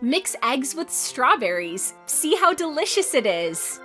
Mix eggs with strawberries. See how delicious it is.